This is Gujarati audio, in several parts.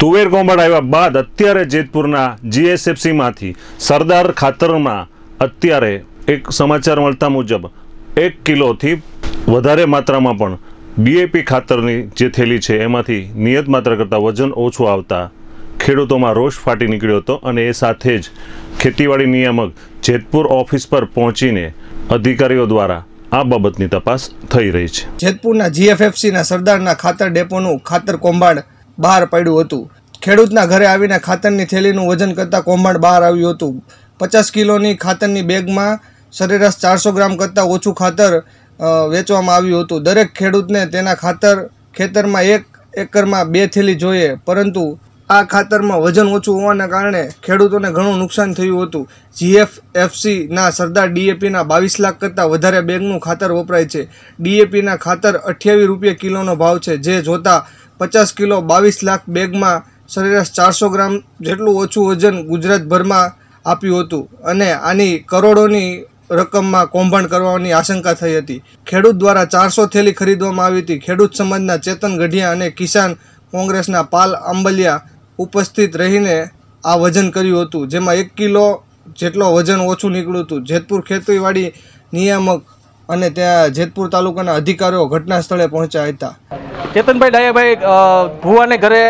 તુવેર કૌભાંડ આવ્યા બાદ અત્યારે જેતપુરના જીએસએફસીમાંથી સરદાર ખાતરમાં અત્યારે એક સમાચાર મળતા મુજબ એક કિલોથી વધારે માત્રામાં પણ બીએપી ખાતરની જે થેલી છે એમાંથી નિયત માત્રા કરતાં વજન ઓછું આવતા ખેડૂતોમાં રોષ ફાટી નીકળ્યો હતો અને એ સાથે જ ખેતીવાડી નિયામક જેતપુર ઓફિસ પર પહોંચીને અધિકારીઓ દ્વારા આ બાબતની તપાસ થઈ રહી છે. જેતપુરના જીએફએફસીના સરદારના ખાતર ડેપોનું ખાતર કૌભાંડ બહાર પડ્યું હતું. ખેડૂતના ઘરે આવીને ખાતરની થેલીનું વજન કરતાં કૌભાંડ બહાર આવ્યું હતું. પચાસ કિલોની ખાતરની બેગમાં સરેરાશ ચારસો ગ્રામ કરતાં ઓછું ખાતર વેચવામાં આવ્યું હતું. દરેક ખેડૂતને તેના ખાતર ખેતરમાં એક એકરમાં બે થેલી જોઈએ, પરંતુ આ ખાતરમાં વજન ઓછું હોવાના કારણે ખેડૂતોને ઘણું નુકસાન થયું હતું. જીએફએફસીના સરદાર ડીએપીના બાવીસ લાખ કરતાં વધારે બેગનું ખાતર વપરાય છે. ડીએપીના ખાતર અઠ્યાવીસ રૂપિયા કિલોનો ભાવ છે. જે જોતા પચાસ કિલો બાવીસ લાખ બેગમાં સરેરાશ ચારસો ગ્રામ જેટલું ઓછું વજન ગુજરાતભરમાં આપ્યું હતું અને આની કરોડોની રકમમાં કૌભાંડ કરવાની આશંકા થઈ હતી. ખેડૂત દ્વારા ચારસો થેલી ખરીદવામાં આવી હતી. ખેડૂત સમાજના ચેતન ગઢિયા અને કિસાન કોંગ્રેસના પાલ આંબલિયા ઉપસ્થિત રહીને આ વજન કર્યું હતું, જેમાં એક કિલો જેટલો વજન ઓછું નીકળ્યું હતું. જેતપુર ખેતીવાડી નિયામક અને ત્યાં જેતપુર તાલુકાના અધિકારીઓ ઘટના સ્થળે પહોંચ્યા હતા. ચેતનભાઈ ડાયાભાઈ ભુવાને ઘરે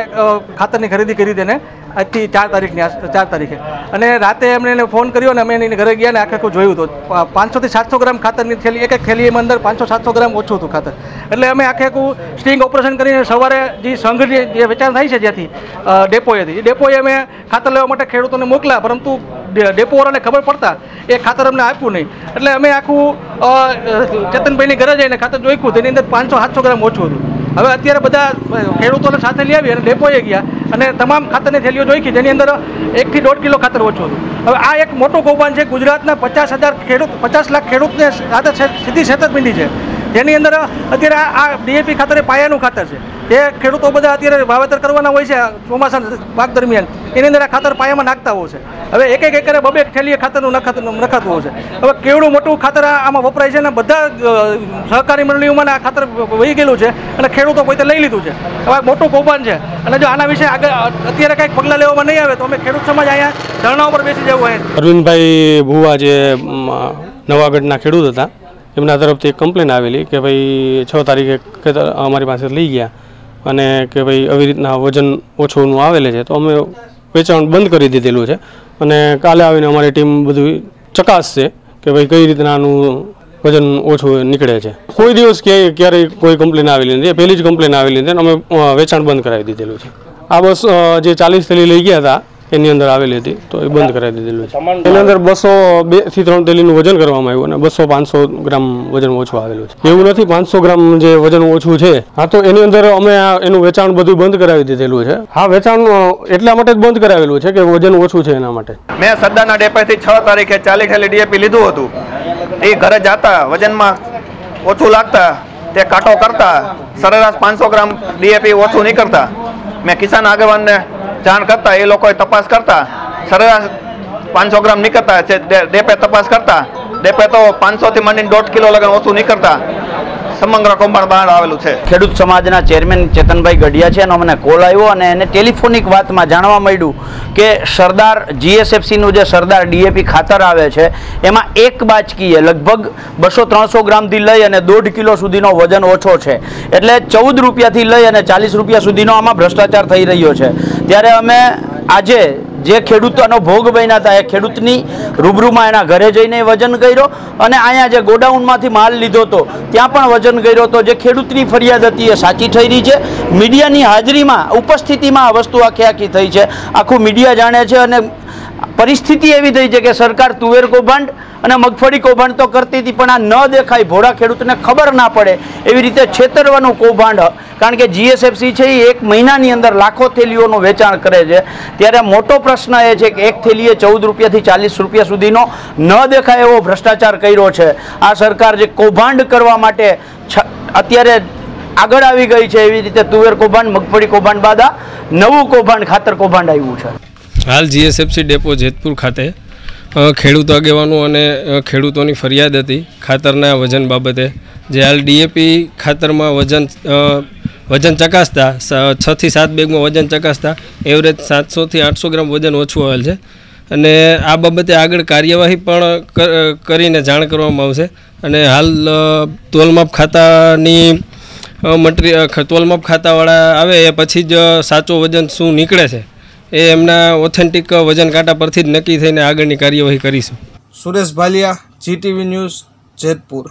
ખાતરની ખરીદી કરી તેને આજથી ચાર તારીખની ચાર તારીખે. અને રાતે એમણે એને ફોન કર્યો અને અમે એની ઘરે ગયા ને આખે આખું જોયું હતું પાંચસોથી સાતસો ગ્રામ ખાતરની થેલી, એક એક થેલીમાં અંદર પાંચસો સાતસો ગ્રામ ઓછું હતું ખાતર. એટલે અમે આખે આખું સ્ટિંગ ઓપરેશન કરીને સવારે જે સંઘની જે વેચાણ થાય છે જ્યાંથી ડેપોએથી. એ ડેપોએ અમે ખાતર લેવા માટે ખેડૂતોને મોકલ્યા, પરંતુ ડેપોવાળાને ખબર પડતા એ ખાતર અમને આપ્યું નહીં. એટલે અમે આખું ચેતનભાઈની ઘરે જઈને ખાતર જોઈખ્યું તેની અંદર પાંચસો સાતસો ગ્રામ ઓછું હતું. હવે અત્યારે બધા ખેડૂતોને સાથે લઈ આવી અને ડેપોએ ગયા અને તમામ ખાતરની થેલીઓ જોઈ જેની અંદર એકથી દોઢ કિલો ખાતર ઓછું હતું. હવે આ એક મોટું કૌભાંડ છે. ગુજરાતના પચાસ હજાર ખેડૂત, પચાસ લાખ ખેડૂતને સાથે સીધી છેતરપિંડી છે. જેની અંદર અત્યારે આ ડીએપી ખાતર એ પાયાનું ખાતર છે. જે ખેડૂતો બધા અત્યારે વાવેતર કરવાના હોય છે ચોમાસા પાક દરમિયાન, એની અંદર આ ખાતર પાયામાં નાખતા હોય છે. હવે એક એક એકરે બબે થેલીએ ખાતરનું નખાતું નખાતું હોય છે. હવે કેવડું મોટું ખાતર આમાં વપરાય છે અને બધા સહકારી મંડળીઓમાં આ ખાતર વહી ગયેલું છે અને ખેડૂતો પોતે લઈ લીધું છે. હવે મોટું કૌભાંડ છે. અને જો આના વિશે આગળ અત્યારે કંઈક પગલાં લેવામાં નહીં આવે તો અમે ખેડૂત સમાજ અહીંયા ધરણા ઉપર બેસી જવું હોય. અરવિંદભાઈ ભુવા જે નવાગઢના ખેડૂત હતા એમના તરફથી કમ્પ્લેન આવેલી કે ભાઈ છ તારીખે અમારી પાસે લઈ ગયા અને કે ભાઈ આવી રીતના વજન ઓછુંનું આવેલે છે. તો અમે વેચાણ બંધ કરી દીધેલું છે અને કાલે આવીને અમારી ટીમ બધું ચકાસશે કે ભાઈ કઈ રીતના આનું વજન ઓછું નીકળે છે. કોઈ દિવસ ક્યાંય ક્યારેય કોઈ કમ્પ્લેન આવેલી નથી. પહેલી જ કમ્પ્લેન આવેલી નથી અને અમે વેચાણ બંધ કરાવી દીધેલું છે. આ બસ જે ચાલીસ થેલી લઈ ગયા હતા એની અંદર આવેલી હતી તો એ બંધ કરાવી દીધેલું છે. એની અંદર બસો બેથી ત્રણ તેલીનું વજન કરવામાં આવ્યું અને બસો પાંચસો ગ્રામ વજન ઓછું આવેલું છે. એવું નથી પાંચસો ગ્રામ જે વજન ઓછું છે હા તો એની અંદર અમે એનું વેચાણ બધું બંધ કરાવી દીધેલું છે. હા વેચાણ એટલા માટે જ બંધ કરાવેલું છે કે વજન ઓછું છે એના માટે. મેં સરદારના ડેપેથી છ તારીખે ચાલી ખાલી ડીએપી લીધું હતું. એ ઘરે જતા વજનમાં ઓછું લાગતા તે કાંટો કરતા સરેરાશ પાંચસો ગ્રામ ડીએપી ઓછું નહીં કરતા મેં કિસાન આગેવાનને જાણ કરતા, એ લોકોએ તપાસ કરતા. સરેરાશ પાંચસો ગ્રામ નીકળતા છે ડેપે તપાસ કરતા. ડેપે તો પાંચસોથી માંડીને દોઢ કિલો લગન ઓછું નીકળતા. સમગ્ર કૌભાંડ બહાર આવેલું છે. ખેડૂત સમાજના ચેરમેન ચેતનભાઈ ગઢિયા છે એનો મને કોલ આવ્યો અને એને ટેલિફોનિક વાતમાં જાણવા મળ્યું કે સરદાર જીએસએફસીનું જે સરદાર ડીએપી ખાતર આવે છે, એમાં એક બાચકીએ લગભગ બસો ત્રણસો ગ્રામથી લઈ અને દોઢ કિલો સુધીનો વજન ઓછો છે. એટલે ચૌદ રૂપિયાથી લઈ અને ચાલીસ રૂપિયા સુધીનો આમાં ભ્રષ્ટાચાર થઈ રહ્યો છે. ત્યારે અમે આજે જે ખેડૂતોનો ભોગ બન્યા હતા એ ખેડૂતની રૂબરૂમાં એના ઘરે જઈને વજન કર્યો અને અહીંયા જે ગોડાઉનમાંથી માલ લીધો હતો, ત્યાં પણ વજન કર્યો હતો. જે ખેડૂતની ફરિયાદ હતી એ સાચી થઈ રહી છે. મીડિયાની હાજરીમાં, ઉપસ્થિતિમાં આ વસ્તુ આખી આખી થઈ છે. આખું મીડિયા જાણે છે અને પરિસ્થિતિ એવી થઈ છે કે સરકાર તુવેર કૌભાંડ અને મગફળી કૌભાંડ તો કરતી હતી, પણ આ ન દેખાય. ભોળા ખેડૂતને ખબર ના પડે એવી રીતે છેતરવાનું કૌભાંડ. કારણ કે જીએસએફસી છે એ એક મહિનાની અંદર લાખો થેલીઓનું વેચાણ કરે છે. ત્યારે મોટો પ્રશ્ન એ છે કે એક થેલીએ ચૌદ રૂપિયાથી ચાલીસ રૂપિયા સુધીનો ન દેખાય એવો ભ્રષ્ટાચાર કર્યો છે. આ સરકાર જે કૌભાંડ કરવા માટે અત્યારે આગળ આવી ગઈ છે એવી રીતે તુવેર કૌભાંડ, મગફળી કૌભાંડ બાદ નવું કૌભાંડ, ખાતર કૌભાંડ આવ્યું છે. હાલ જીએસએફસી ડેપો જેતપુર ખાતે ખેડૂત આગેવાનો અને ખેડૂતોની ફરિયાદ હતી ખાતરના વજન બાબતે, જે હાલ ડીએપી ખાતરમાં વજન વજન ચકાસતા છથી સાત બેગમાં વજન ચકાસતા, એવરેજ સાતસોથી આઠસો ગ્રામ વજન ઓછું આવેલ છે. અને આ બાબતે આગળ કાર્યવાહી પણ કરીને જાણ કરવામાં આવશે. અને હાલ તોલમાપ ખાતાની મટીરિયલ તોલમાપ ખાતાવાળા આવે એ પછી જ સાચો વજન શું નીકળે છે? એ એમના ઓથેન્ટિક વજન કાંટા પરથી જ નક્કી થઈને આગળની કાર્યવાહી કરીશું. Suresh Bhaliya GTV news Jetpur.